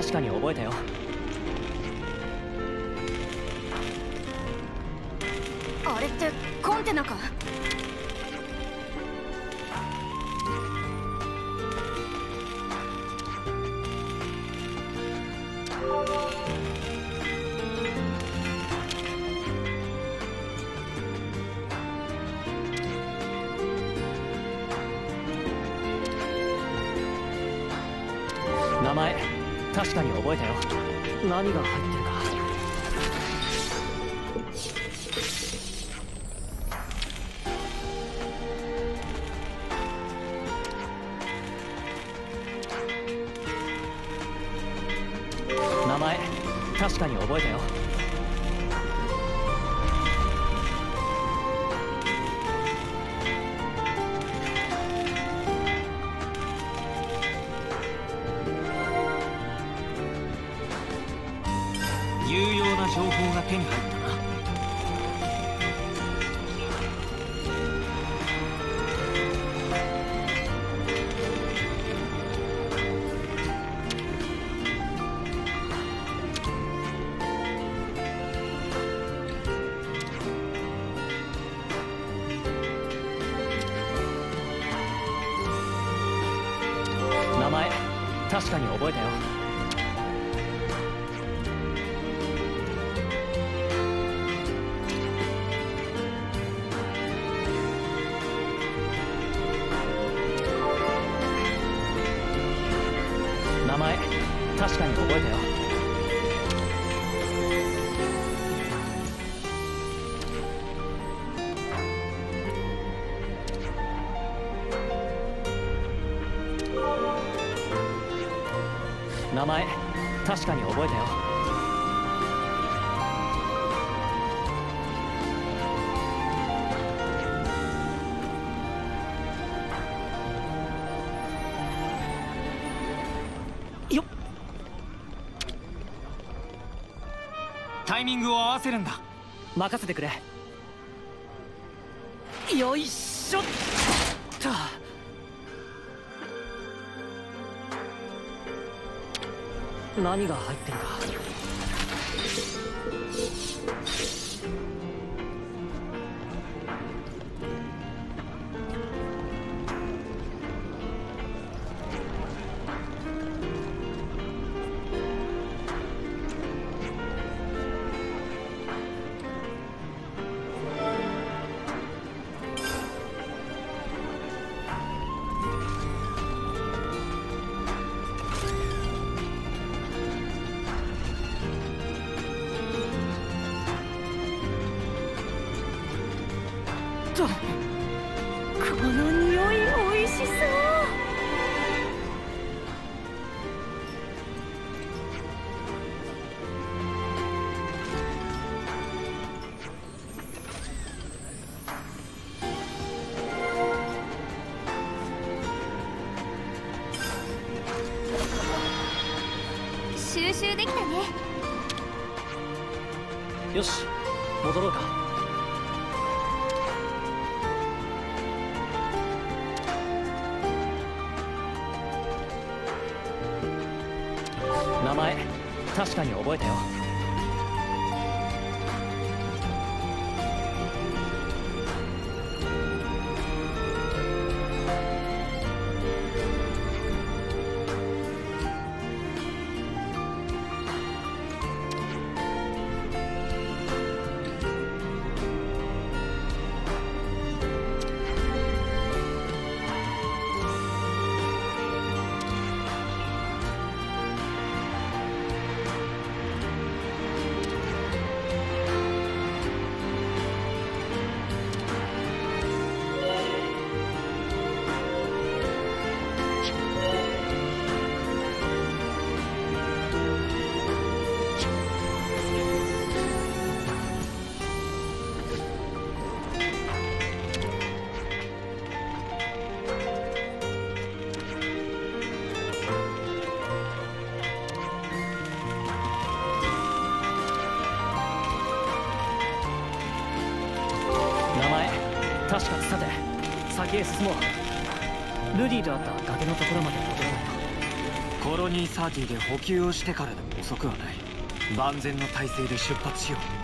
確かに覚えたよ。な情報が手に入った。タイミングを合わせるんだ。任せてくれ。よいしょっと。何が入ってるか。よし戻ろうか。名前確かに覚えたよ。確かさて先へ進もう。ルディと会った崖のところまで戻らないコロニー30で補給をしてからでも遅くはない。万全の体制で出発しよう。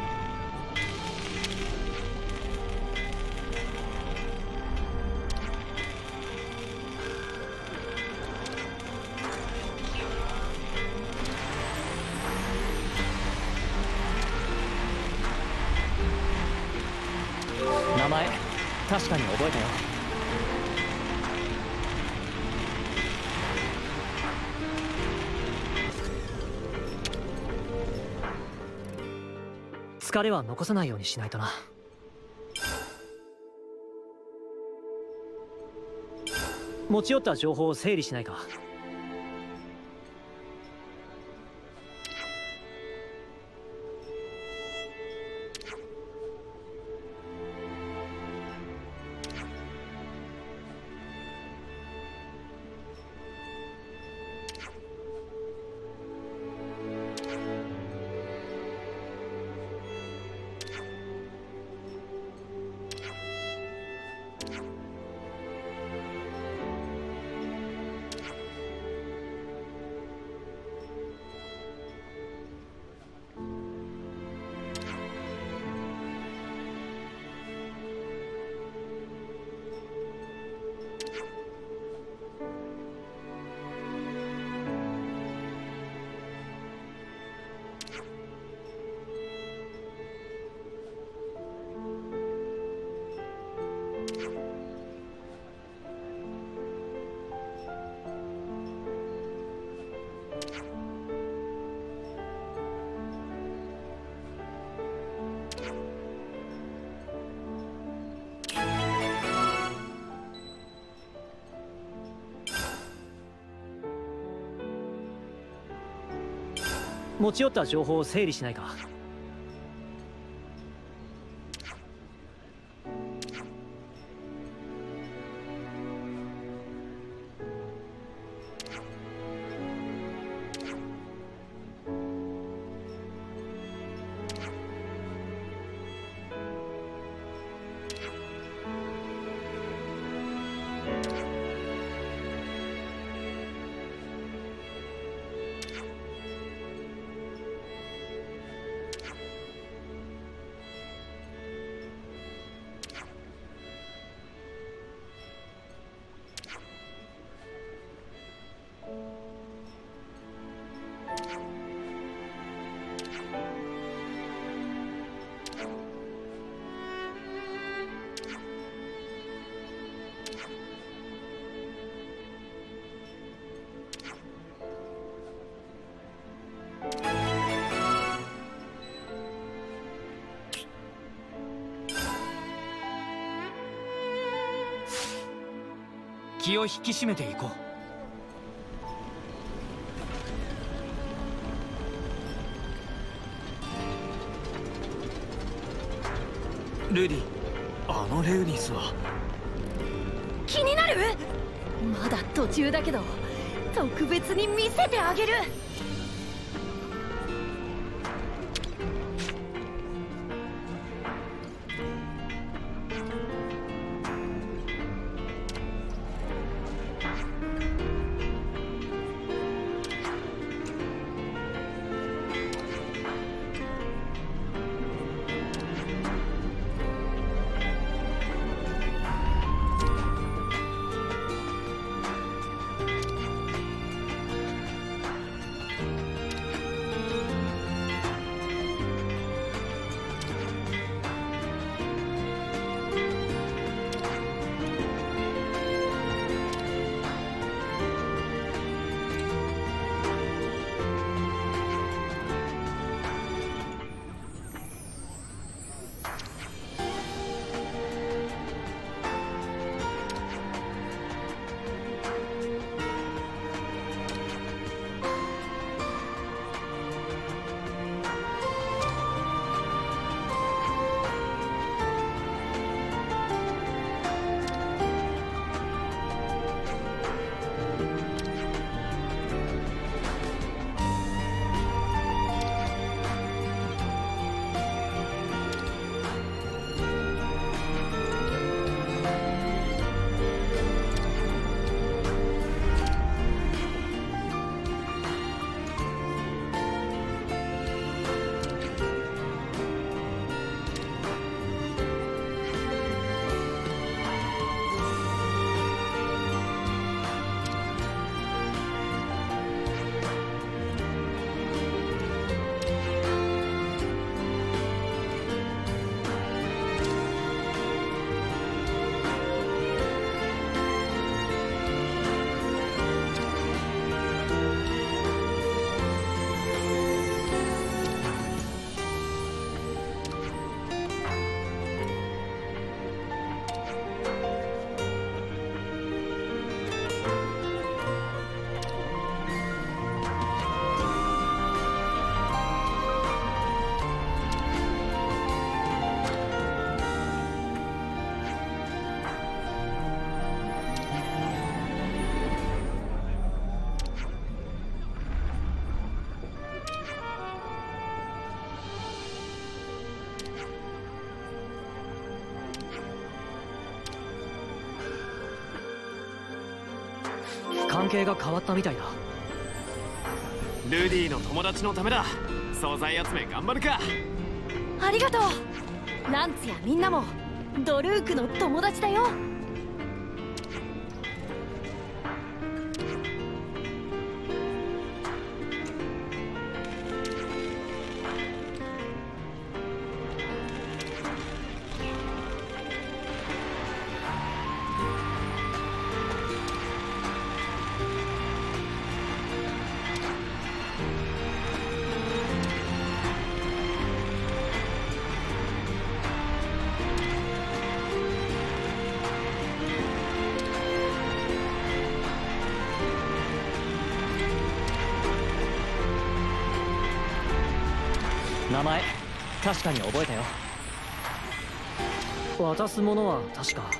疲れは残さないようにしないとな。持ち寄った情報を整理しないか。持ち寄った情報を整理しないか？気を引き締めていこう。ルディあのレウニスは？気になる？まだ途中だけど特別に見せてあげる関係が変わったみたいだ。ルディの友達のためだ。素材集め頑張るか。ありがとう。ランツやみんなもドルークの友達だよ確かに覚えたよ。渡すものは確か。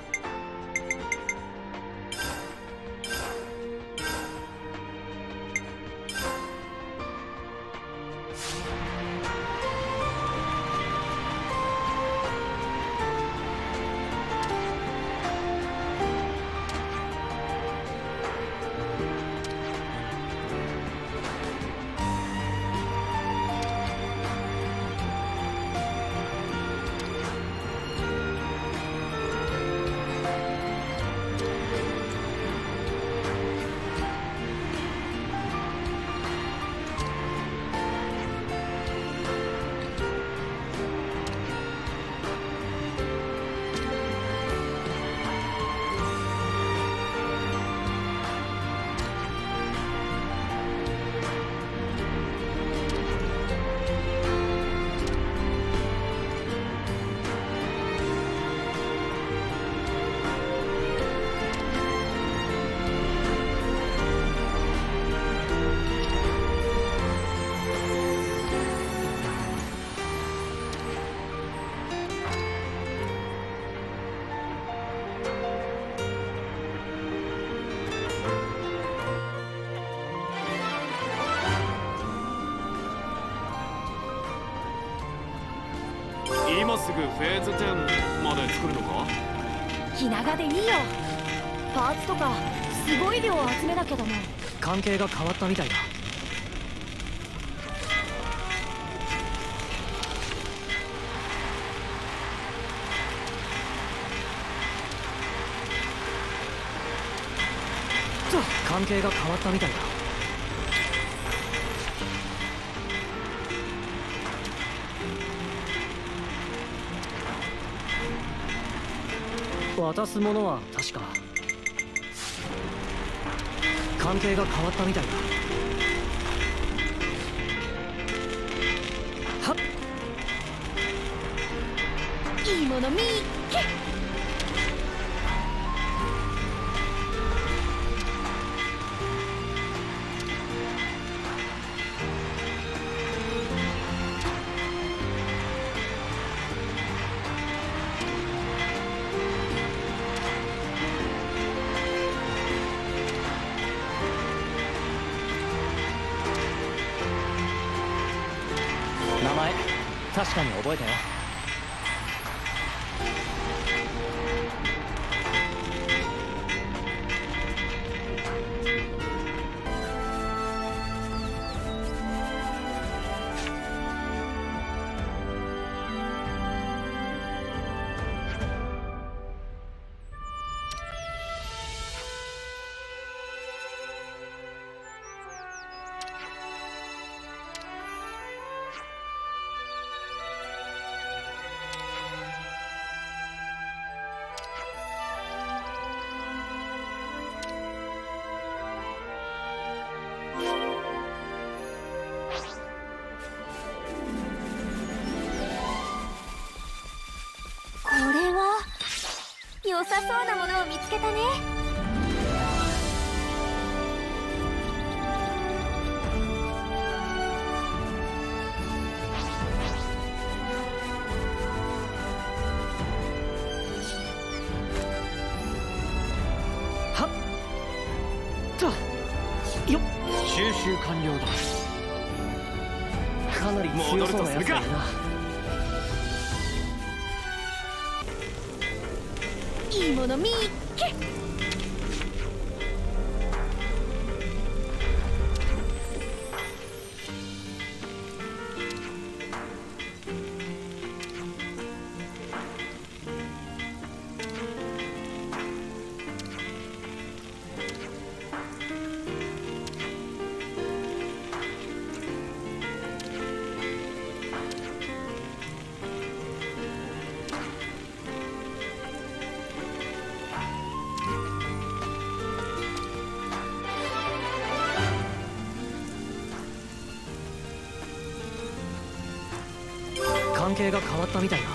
フェーズ10まで作るのか？気長でいいよ。パーツとかすごい量集めなきゃだもん。関係が変わったみたいだ。関係が変わったみたいだ渡すものは確か。関係が変わったみたいだ。はっ。いいもの見さそうなものを見つけたね。係が変わったみたいだ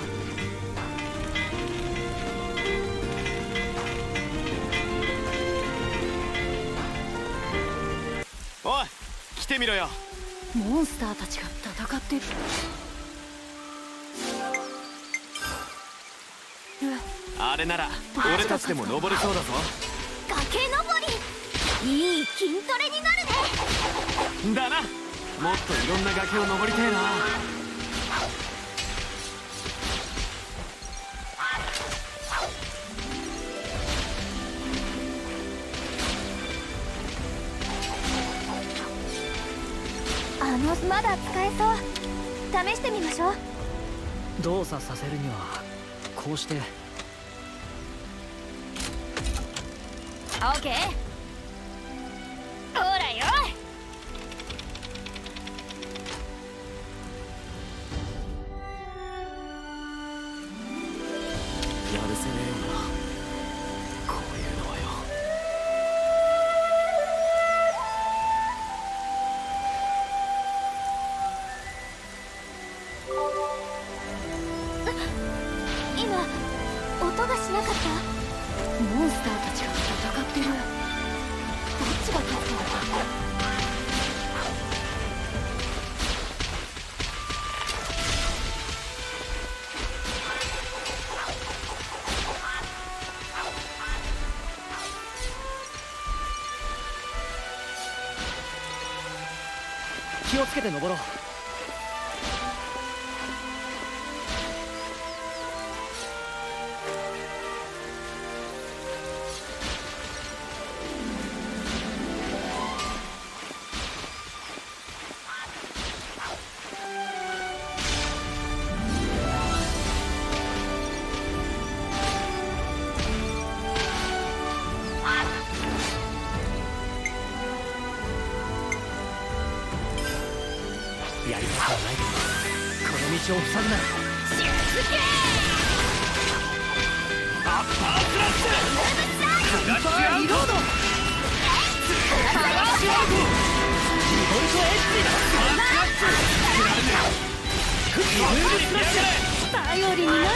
おい来てみろよ。モンスターたちが戦ってる。あれなら俺たちでも登れそうだぞ。崖登り？いい筋トレになるね。だな。もっといろんな崖を登りてえなまだ使えそう。試してみましょう。動作させるにはこうして。オッケー。ほらよ。やるせねえよなけて登ろう。頼りになるな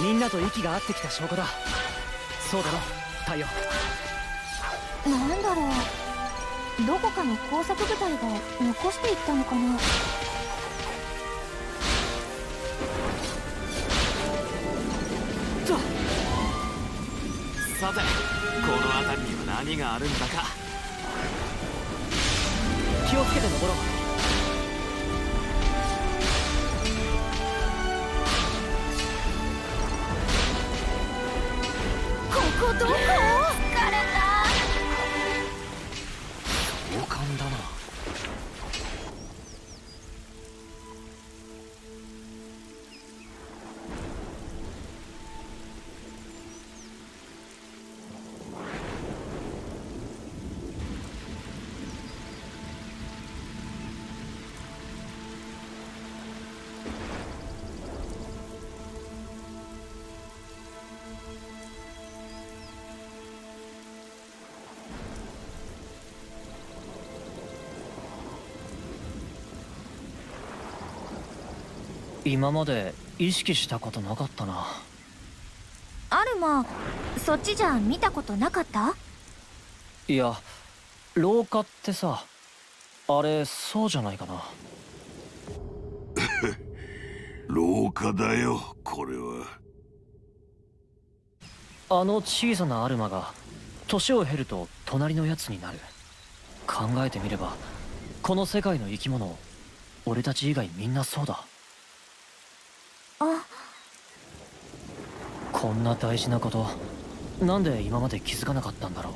みんなと息が合ってきた証拠だ。そうだろ。太陽なんだろう。どこかの工作部隊が残していったのかな？さてこの辺りには何があるんだか。気をつけて登ろう。今まで意識したことなかったな。アルマそっちじゃ見たことなかった？いや廊下ってさあれそうじゃないかな。廊下だよこれは。あの小さなアルマが年を経ると隣のやつになる。考えてみればこの世界の生き物俺たち以外みんなそうだこんな大事なことなんで今まで気づかなかったんだろう？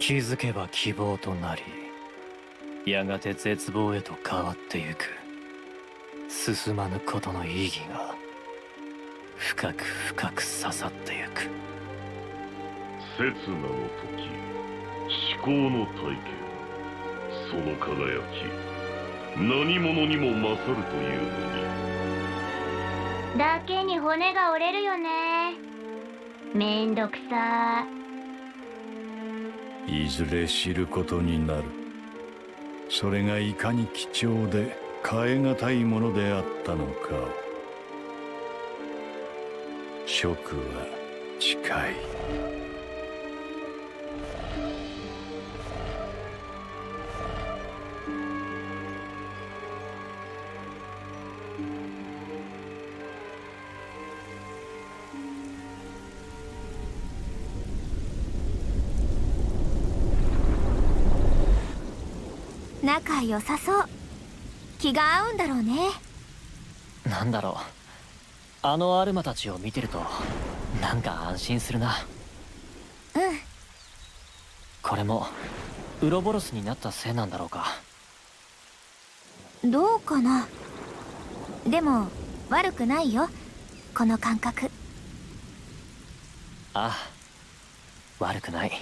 気づけば希望となりやがて絶望へと変わってゆく進まぬことの意義が深く深く刺さってゆく。刹那の時思考の体験。その輝き何者にも勝るというのに。だけに骨が折れるよね。めんどくさ。いずれ知ることになる。それがいかに貴重で変え難いものであったのか。職は近い良さそう気が合うんだろうね。なんだろう。あのアルマたちを見てるとなんか安心するな。うん。これもウロボロスになったせいなんだろうか。どうかな。でも悪くないよ。この感覚。ああ悪くない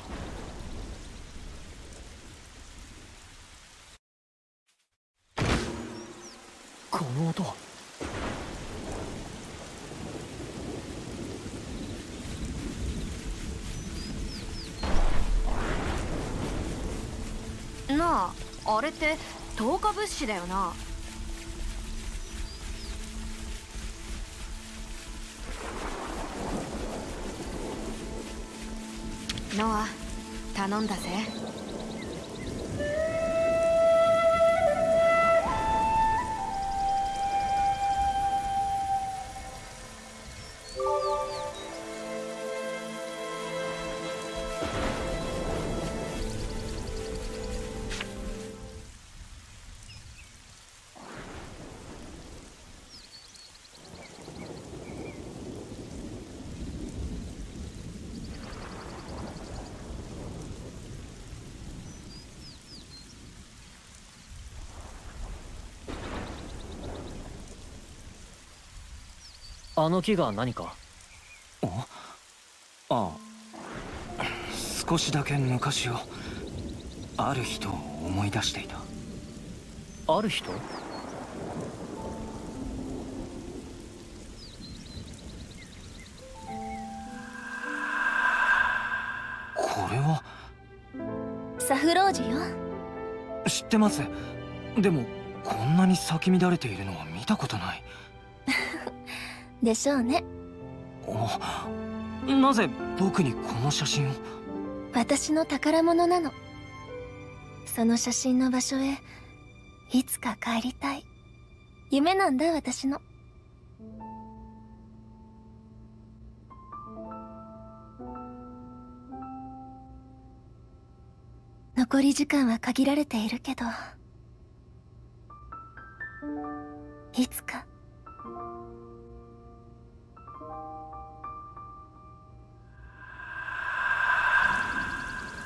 この音なああれって透過物資だよな。ノア頼んだぜ。あの木が何か？ああ少しだけ昔をある人を思い出していた。ある人？これは？サフロージュよ。知ってます。でもこんなに咲き乱れているのは見たことないでしょうね。あなぜ僕にこの写真を？私の宝物なの。その写真の場所へいつか帰りたい。夢なんだ私の。残り時間は限られているけどいつか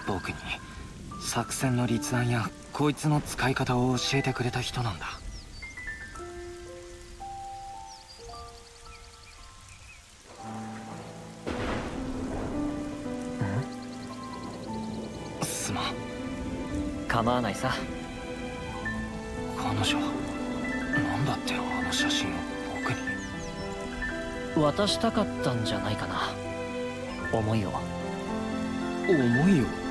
僕に作戦の立案やこいつの使い方を教えてくれた人なんだ。すまん。構わないさ。彼女は何だってあの写真を僕に？渡したかったんじゃないかな。思いを。思いを？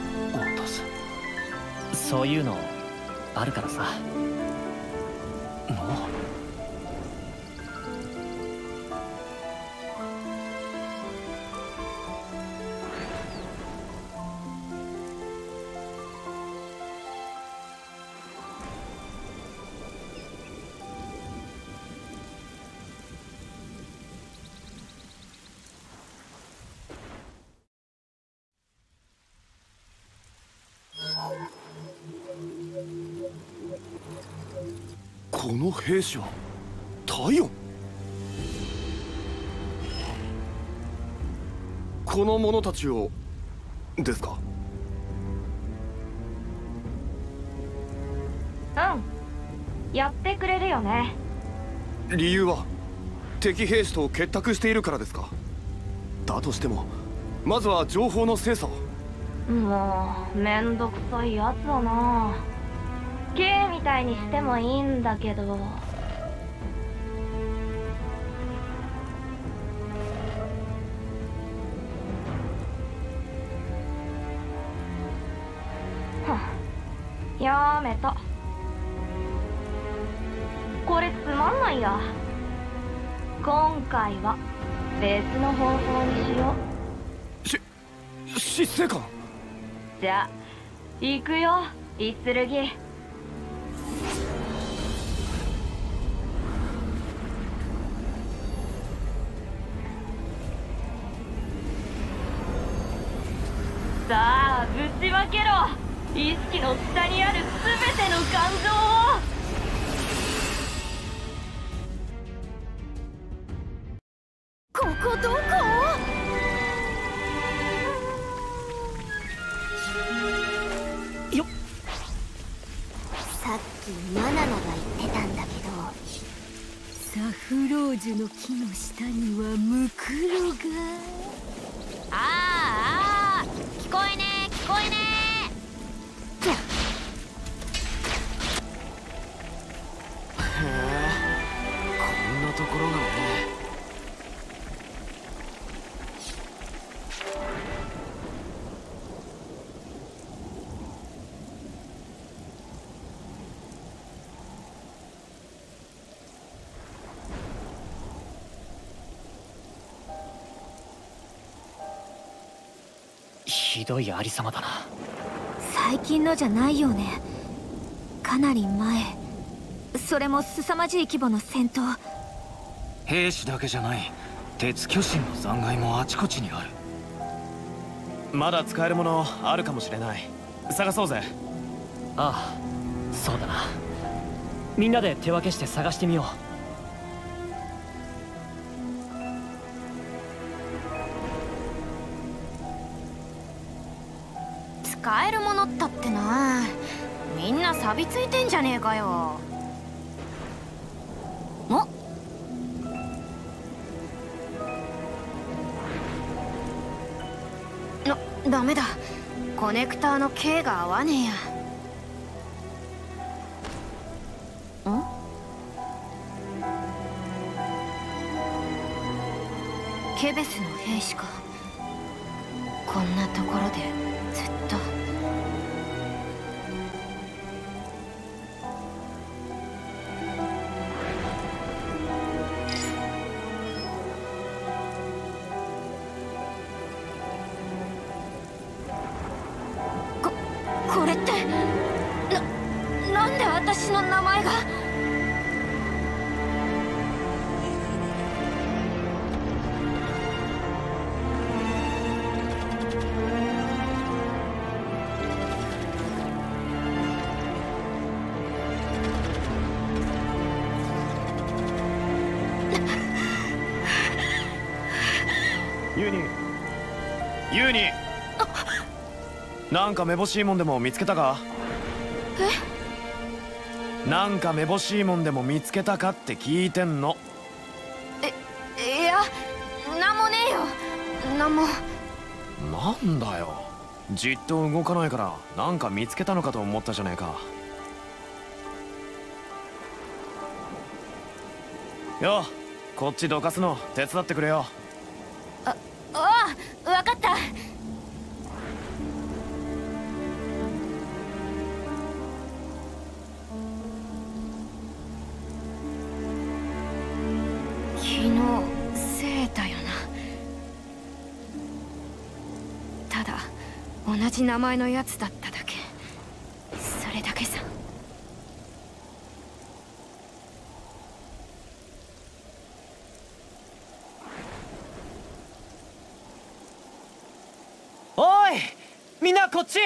そういうのあるからさ。もう。兵士は体温？この者たちをですか？うん。やってくれるよね。理由は敵兵士と結託しているからですか？だとしてもまずは情報の精査を。もうめんどくさいやつだな K みたいにしてもいいんだけど。やめた。これつまんないや。今回は別の方法にしよう。し失勢感じゃあ行くよイスルギ意識の下にある全ての感情をここどこ？よっさっきマナナが言ってたんだけどサフロージュの木の下にはこんなところがね。ひどいありさまだな。最近のじゃないよね。かなり前。それも凄まじい規模の戦闘。兵士だけじゃない。鉄巨神の残骸もあちこちにある。まだ使えるものあるかもしれない。探そうぜ。ああそうだな。みんなで手分けして探してみよう。使えるものったってな。みんな錆びついてんじゃねえかよダメだ。コネクターの K が合わねえや。ん？ケベスの兵士か。こんなところでずっとなんかめぼしいもんでも見つけたか？え？なんかめぼしいもんでも見つけたかって聞いてんの。いやなんもねえよ。なんも。なんだよ。じっと動かないからなんか見つけたのかと思ったじゃねえか。よこっちどかすの。手伝ってくれよ。ああじ名前のやつだっただけ。それだけさ。おいみんなこっち。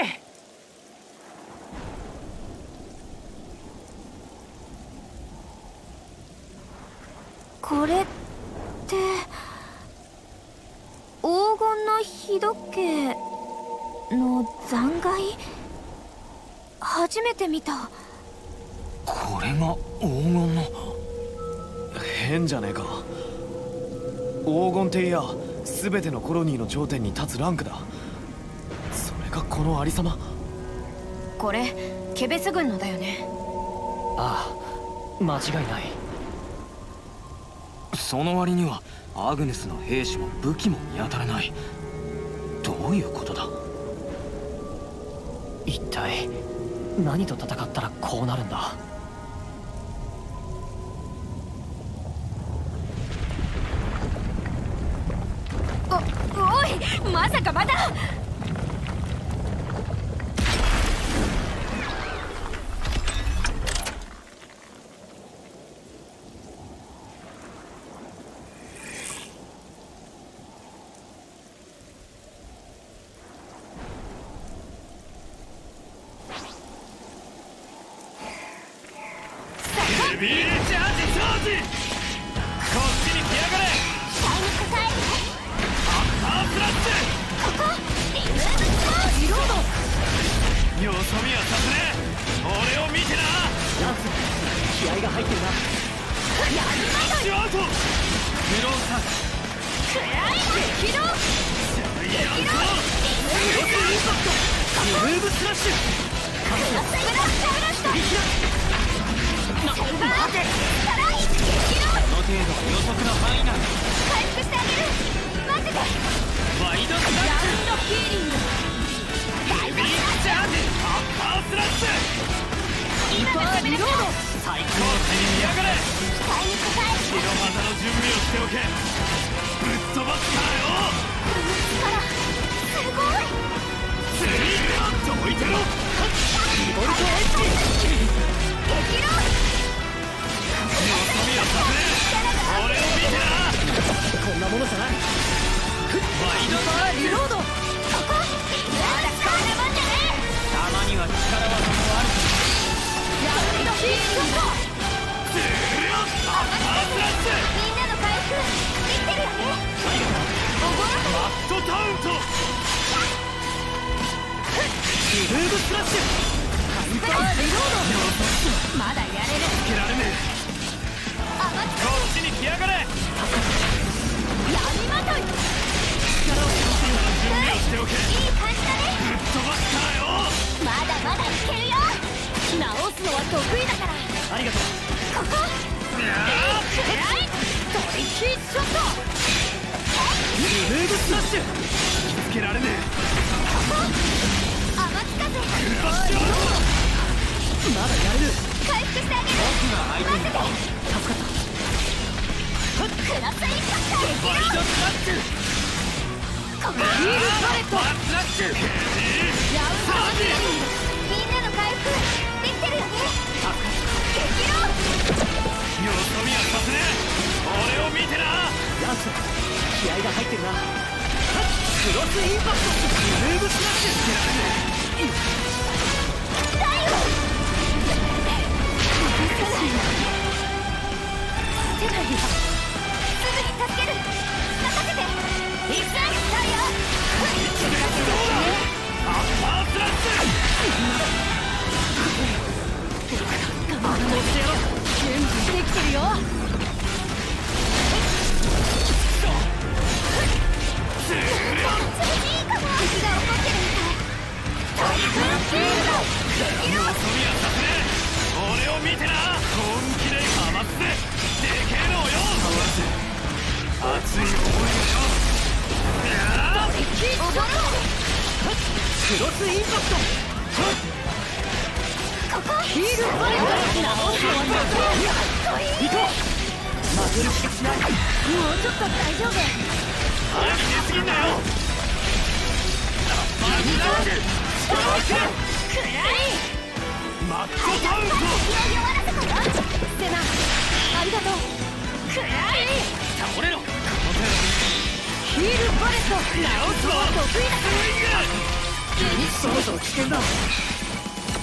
全てのコロニーの頂点に立つランクだ。それがこのありさま。これケベス軍のだよね。ああ間違いない。その割にはアグネスの兵士も武器も見当たらない。どういうことだ？一体何と戦ったらこうなるんだ？ュ今が攻めるか最こっちに来やがれ期待に応える白旗の準備をしておけぶっ飛ばすからよ力すごい。スリーどい。てろリボルトエッジ激動よそ見はさせねえ俺を見てない。ワイドさあリロードここリムーブ使うもんじゃねたまには力技まだまだいけるよ。直すのは得意だから。ドありがとうここ。いやクライ。トリキーショットリムーブスラッシュ。ーつけられね天つかずえ。ラッシュアウまだやれる。回復してあげる。待ってて助かったクラスインパクトトワイドスラッシュ。ここ。ヒールパレットバックラッシュ。ヘビーラウンドヒーリングみんなの回復るよね激動よそ見はさせねえ俺を見てな。ランス気合が入ってる。なクロスだよ許さないしてないよすぐに助ける任せて一緒にだよアッパースラッシュ我慢してやろう準備できてるよ。調子いいかも。敵が怒ってるみたいタイガーフィールド激動よそ見はさせねえ俺を見てな本気でかますぜでけえのよ熱い思いがよいやー踊ろうクロスインパクトヒールパレット直すのはかっこいい行こう負ける気がしないもうちょっと大丈夫早く出すぎんなよマックラッシュスト。ロークくらいマットタウンと弱らせたよセナありがとうくらい倒れろこの手ヒールパレット直すわ得意だから。そろそろ危険だ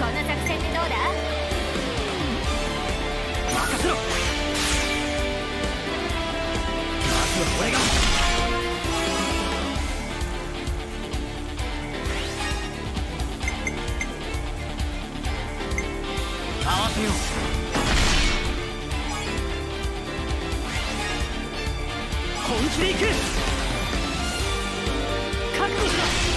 この作戦でどうだ？任せろ。まずは俺が。合わせよう。本気で行く。覚悟しろ。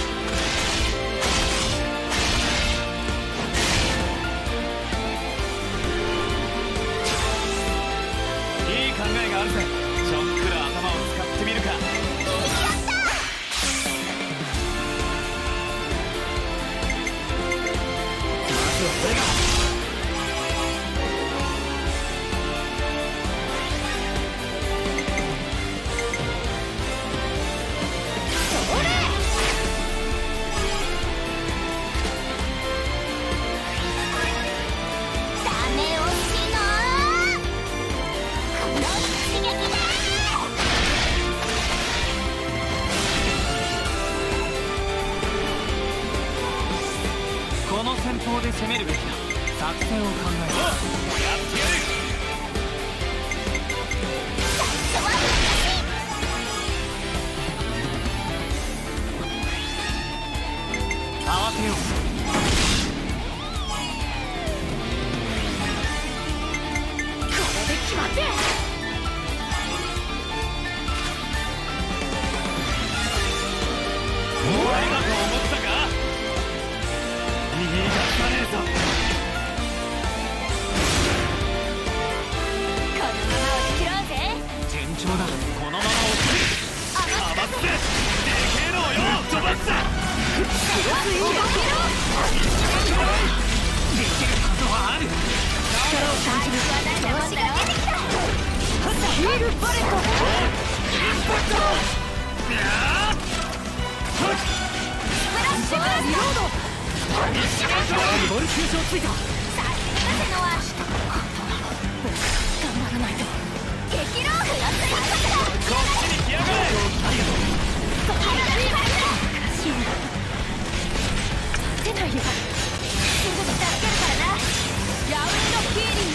ヒールバレットスプラッシュブラストボル急所ついたさすがせのは頑張らないと激浪フがついたこっちに来やがれそこにラリーバイク立てないよすぐに助けるからなラウンドヒーリン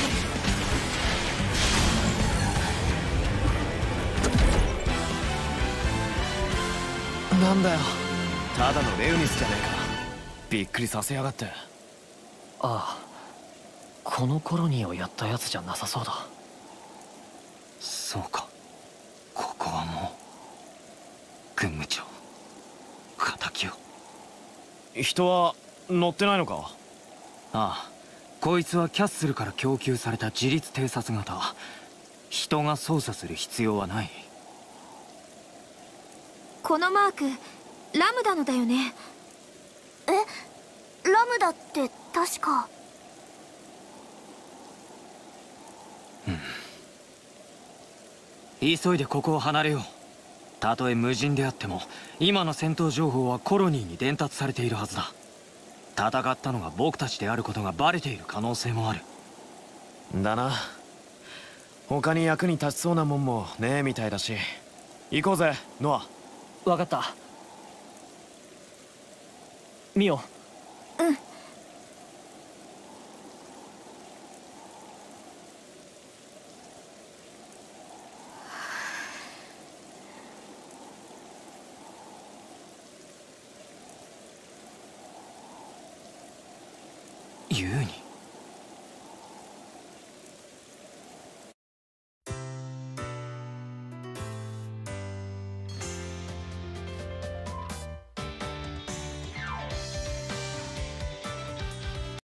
グなんだよ。ただのレウニスじゃねえか。びっくりさせやがって。ああこのコロニーをやったやつじゃなさそうだ。そうか。ここはもう軍務長敵を。人は乗ってないのか？ああこいつはキャッスルから供給された自立偵察型。人が操作する必要はない。このマークラムダのだよね。えラムダって確か。急いでここを離れよう。たとえ無人であっても今の戦闘情報はコロニーに伝達されているはずだ。戦ったのが僕たちであることがバレている可能性もある。だな。他に役に立ちそうなもんもねえみたいだし。行こうぜノア。分かったミオユウに。